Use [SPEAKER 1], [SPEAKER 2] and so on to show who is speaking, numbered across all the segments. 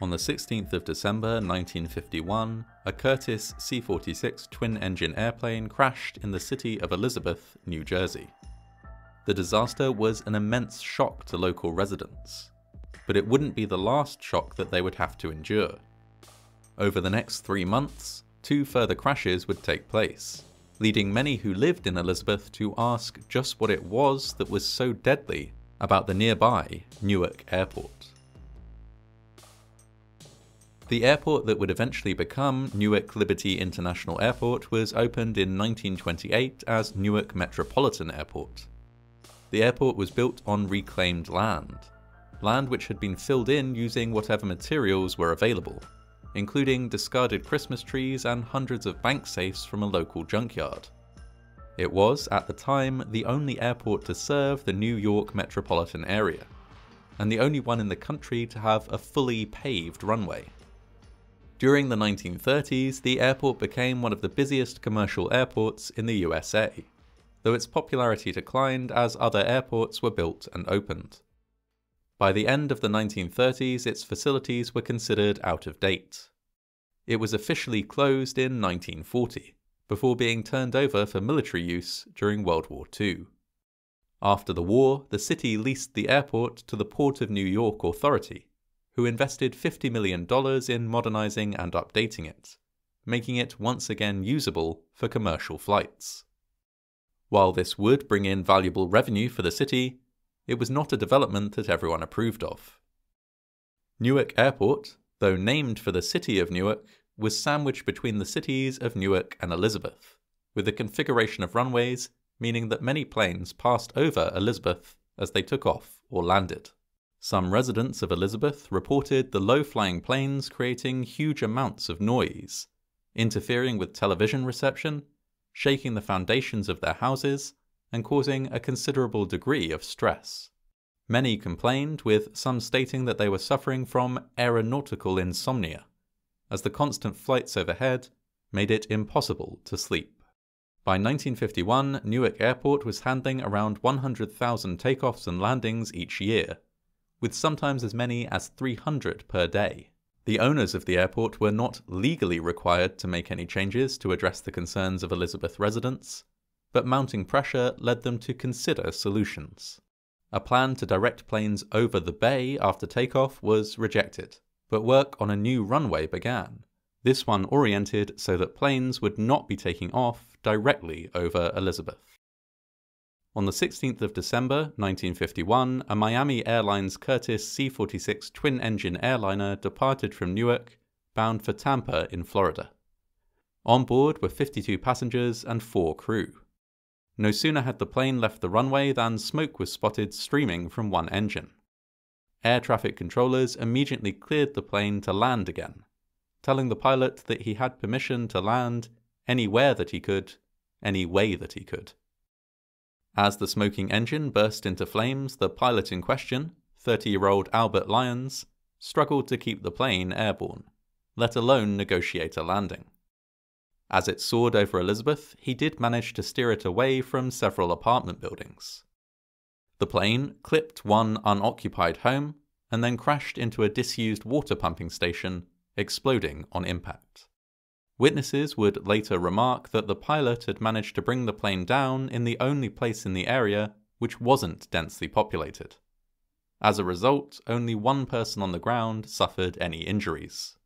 [SPEAKER 1] On the 16th of December 1951, a Curtiss C-46 twin-engine airplane crashed in the city of Elizabeth, New Jersey. The disaster was an immense shock to local residents, but it wouldn't be the last shock that they would have to endure. Over the next three months, two further crashes would take place, leading many who lived in Elizabeth to ask just what it was that was so deadly about the nearby Newark Airport. The airport that would eventually become Newark Liberty International Airport was opened in 1928 as Newark Metropolitan Airport. The airport was built on reclaimed land, land which had been filled in using whatever materials were available, including discarded Christmas trees and hundreds of bank safes from a local junkyard. It was, at the time, the only airport to serve the New York metropolitan area, and the only one in the country to have a fully paved runway. During the 1930s, the airport became one of the busiest commercial airports in the USA, though its popularity declined as other airports were built and opened. By the end of the 1930s, its facilities were considered out of date. It was officially closed in 1940, before being turned over for military use during World War II. After the war, the city leased the airport to the Port of New York Authority, who invested $50 million in modernizing and updating it, making it once again usable for commercial flights. While this would bring in valuable revenue for the city, it was not a development that everyone approved of. Newark Airport, though named for the city of Newark, was sandwiched between the cities of Newark and Elizabeth, with a configuration of runways meaning that many planes passed over Elizabeth as they took off or landed. Some residents of Elizabeth reported the low flying planes creating huge amounts of noise, interfering with television reception, shaking the foundations of their houses, and causing a considerable degree of stress. Many complained, with some stating that they were suffering from aeronautical insomnia, as the constant flights overhead made it impossible to sleep. By 1951, Newark Airport was handling around 100,000 takeoffs and landings each year, with sometimes as many as 300 per day. The owners of the airport were not legally required to make any changes to address the concerns of Elizabeth residents, but mounting pressure led them to consider solutions. A plan to direct planes over the bay after takeoff was rejected, but work on a new runway began. This one oriented so that planes would not be taking off directly over Elizabeth. On the 16th of December 1951, a Miami Airlines Curtiss C 46 twin engine airliner departed from Newark, bound for Tampa in Florida. On board were 52 passengers and 4 crew. No sooner had the plane left the runway than smoke was spotted streaming from one engine. Air traffic controllers immediately cleared the plane to land again, telling the pilot that he had permission to land anywhere that he could, any way that he could. As the smoking engine burst into flames, the pilot in question, 30 year old Albert Lyons, struggled to keep the plane airborne, let alone negotiate a landing. As it soared over Elizabeth, he did manage to steer it away from several apartment buildings. The plane clipped one unoccupied home and then crashed into a disused water pumping station, exploding on impact. Witnesses would later remark that the pilot had managed to bring the plane down in the only place in the area which wasn't densely populated. As a result, only one person on the ground suffered any injuries.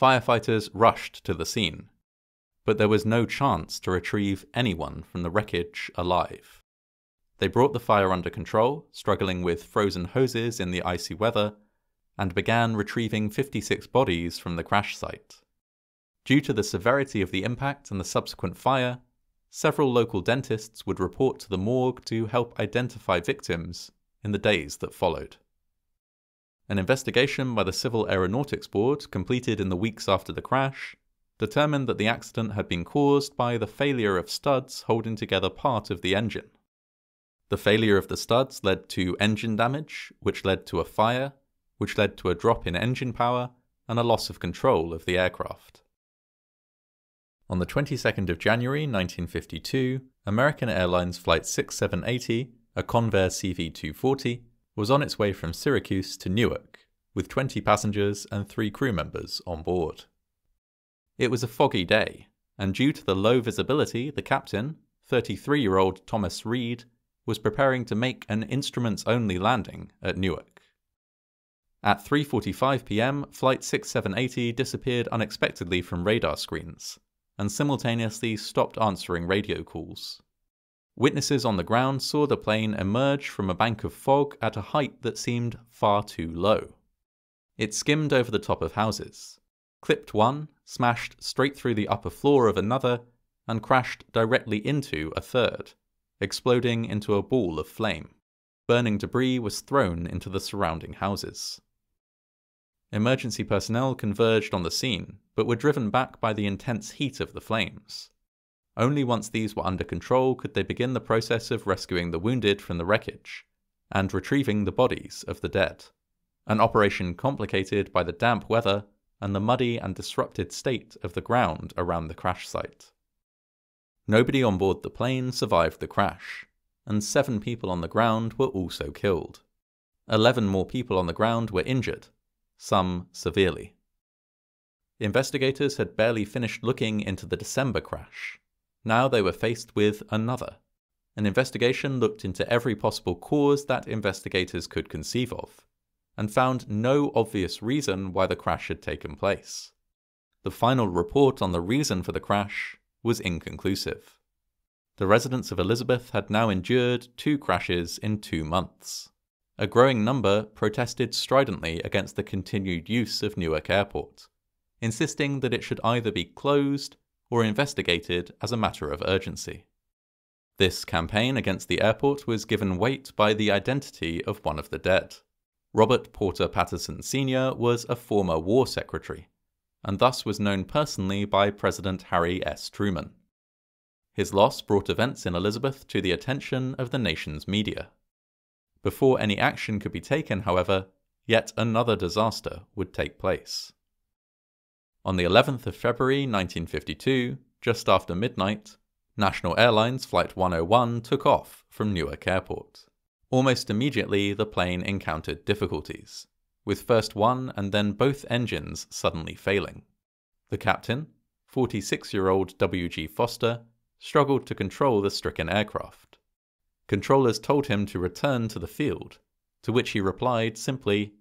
[SPEAKER 1] Firefighters rushed to the scene, but there was no chance to retrieve anyone from the wreckage alive. They brought the fire under control, struggling with frozen hoses in the icy weather, and began retrieving 56 bodies from the crash site. Due to the severity of the impact and the subsequent fire, several local dentists would report to the morgue to help identify victims in the days that followed. An investigation by the Civil Aeronautics Board, completed in the weeks after the crash, determined that the accident had been caused by the failure of studs holding together part of the engine. The failure of the studs led to engine damage, which led to a fire, which led to a drop in engine power and a loss of control of the aircraft. On the 22nd of January 1952, American Airlines Flight 6780, a Convair CV 240, was on its way from Syracuse to Newark, with 20 passengers and 3 crew members on board. It was a foggy day, and due to the low visibility, the captain, 33 year old Thomas Reed, was preparing to make an instruments only landing at Newark. At 3:45 p.m., flight 6780 disappeared unexpectedly from radar screens and simultaneously stopped answering radio calls. Witnesses on the ground saw the plane emerge from a bank of fog at a height that seemed far too low. It skimmed over the top of houses, clipped one, smashed straight through the upper floor of another, and crashed directly into a third, exploding into a ball of flame. Burning debris was thrown into the surrounding houses. Emergency personnel converged on the scene, but were driven back by the intense heat of the flames. Only once these were under control could they begin the process of rescuing the wounded from the wreckage and retrieving the bodies of the dead an operation complicated by the damp weather and the muddy and disrupted state of the ground around the crash site. Nobody on board the plane survived the crash, and seven people on the ground were also killed. Eleven more people on the ground were injured, some severely. Investigators had barely finished looking into the December crash. Now they were faced with another. An investigation looked into every possible cause that investigators could conceive of, and found no obvious reason why the crash had taken place. The final report on the reason for the crash was inconclusive. The residents of Elizabeth had now endured two crashes in two months. A growing number protested stridently against the continued use of Newark Airport, insisting that it should either be closed or investigated as a matter of urgency. This campaign against the airport was given weight by the identity of one of the dead. Robert Porter Patterson Sr. was a former war secretary, and thus was known personally by President Harry S. Truman. His loss brought events in Elizabeth to the attention of the nation's media. Before any action could be taken, however, yet another disaster would take place. On the 11th of February 1952, just after midnight, National Airlines Flight 101 took off from Newark Airport. Almost immediately, the plane encountered difficulties, with first one and then both engines suddenly failing. The captain, 46 year old W.G. Foster, struggled to control the stricken aircraft. Controllers told him to return to the field, to which he replied simply,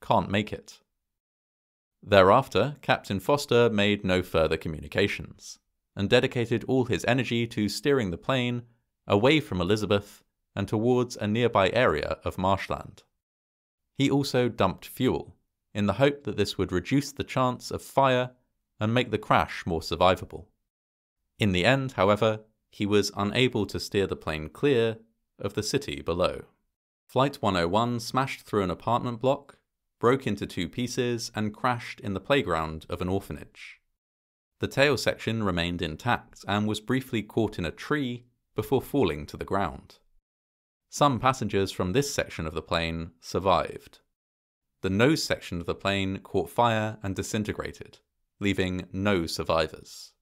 [SPEAKER 1] Can't make it. Thereafter, Captain Foster made no further communications, and dedicated all his energy to steering the plane away from Elizabeth and towards a nearby area of marshland. He also dumped fuel, in the hope that this would reduce the chance of fire and make the crash more survivable. In the end, however, he was unable to steer the plane clear of the city below. Flight 101 smashed through an apartment block, broke into two pieces, and crashed in the playground of an orphanage. The tail section remained intact and was briefly caught in a tree before falling to the ground. Some passengers from this section of the plane survived. The nose section of the plane caught fire and disintegrated, leaving no survivors.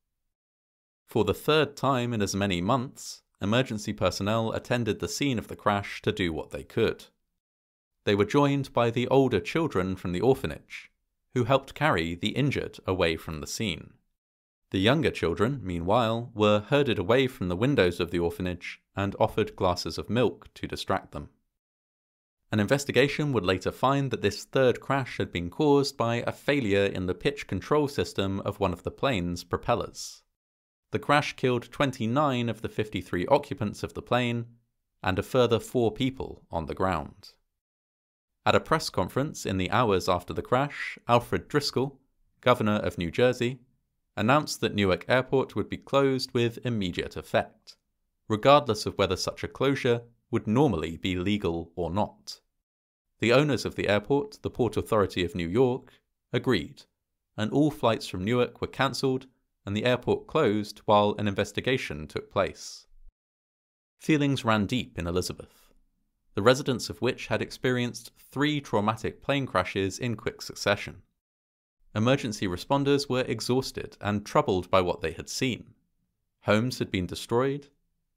[SPEAKER 1] For the third time in as many months, emergency personnel attended the scene of the crash to do what they could. They were joined by the older children from the orphanage, who helped carry the injured away from the scene. The younger children, meanwhile, were herded away from the windows of the orphanage and offered glasses of milk to distract them. An investigation would later find that this third crash had been caused by a failure in the pitch control system of one of the plane's propellers. The crash killed 29 of the 53 occupants of the plane and a further four people on the ground. At a press conference in the hours after the crash, Alfred Driscoll, governor of New Jersey, announced that Newark Airport would be closed with immediate effect, regardless of whether such a closure would normally be legal or not. The owners of the airport, the Port Authority of New York, agreed, and all flights from Newark were cancelled and the airport closed while an investigation took place. Feelings ran deep in Elizabeth, the residents of which had experienced three traumatic plane crashes in quick succession. Emergency responders were exhausted and troubled by what they had seen. Homes had been destroyed,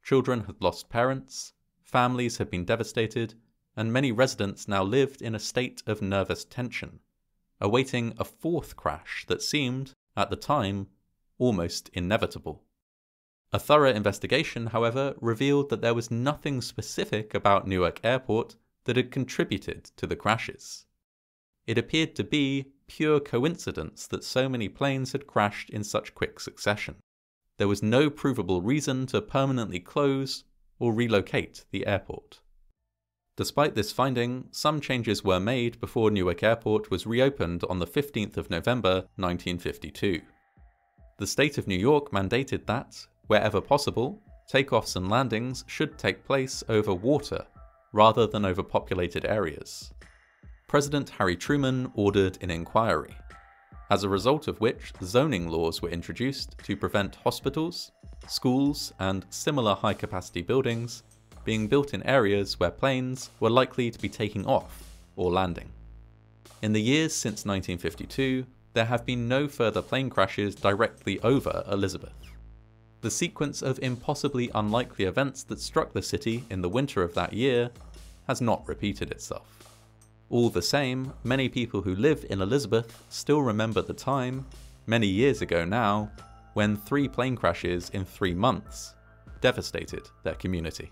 [SPEAKER 1] children had lost parents, families had been devastated, and many residents now lived in a state of nervous tension, awaiting a fourth crash that seemed, at the time, almost inevitable. A thorough investigation, however, revealed that there was nothing specific about Newark Airport that had contributed to the crashes. It appeared to be pure coincidence that so many planes had crashed in such quick succession. There was no provable reason to permanently close or relocate the airport. Despite this finding, some changes were made before Newark Airport was reopened on the 15th of November 1952. The state of New York mandated that, Wherever possible, takeoffs and landings should take place over water rather than over populated areas. President Harry Truman ordered an inquiry, as a result of which zoning laws were introduced to prevent hospitals, schools, and similar high capacity buildings being built in areas where planes were likely to be taking off or landing. In the years since 1952, there have been no further plane crashes directly over Elizabeth the sequence of impossibly unlikely events that struck the city in the winter of that year has not repeated itself. All the same, many people who live in Elizabeth still remember the time, many years ago now, when three plane crashes in three months devastated their community.